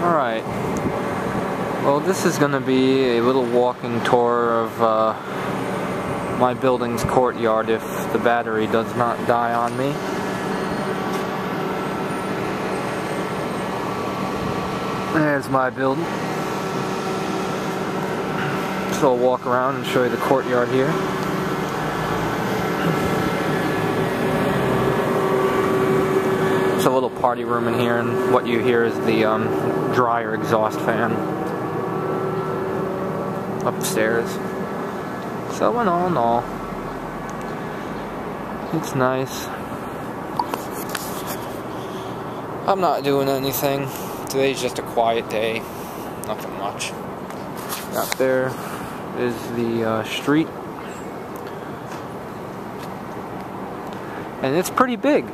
Alright. Well, this is going to be a little walking tour of uh, my building's courtyard if the battery does not die on me. There's my building. So I'll walk around and show you the courtyard here. It's a little party room in here, and what you hear is the um, dryer exhaust fan upstairs. So, in all in all, it's nice. I'm not doing anything. Today's just a quiet day. Nothing much. Out there is the uh, street. And it's pretty big.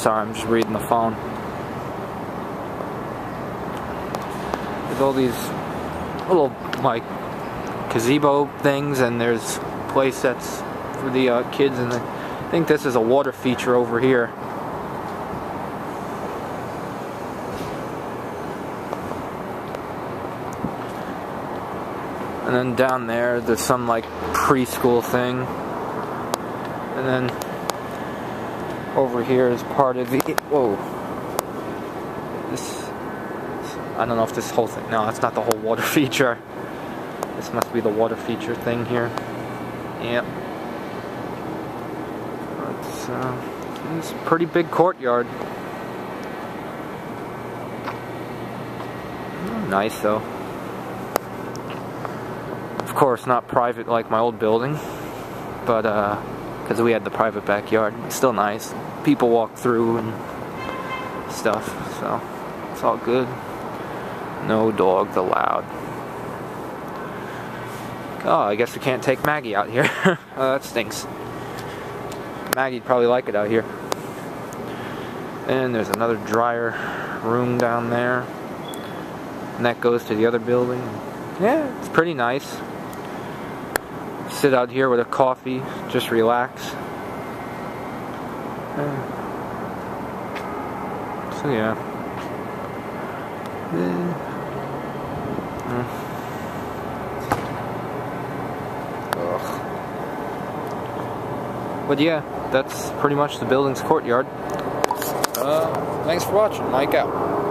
Sorry, I'm just reading the phone. There's all these little, like, gazebo things, and there's play sets for the uh, kids, and I think this is a water feature over here. And then down there, there's some like preschool thing. And then over here is part of the whoa. This I don't know if this whole thing no it's not the whole water feature. This must be the water feature thing here. Yep. It's, uh, it's a pretty big courtyard. Nice though. Of course not private like my old building but uh because we had the private backyard. It's still nice. People walk through and stuff, so it's all good. No dogs allowed. Oh, I guess we can't take Maggie out here. oh, that stinks. Maggie'd probably like it out here. And there's another dryer room down there. And that goes to the other building. Yeah, it's pretty nice sit out here with a coffee, just relax. So yeah. But yeah, that's pretty much the building's courtyard. Uh, thanks for watching. Mike out.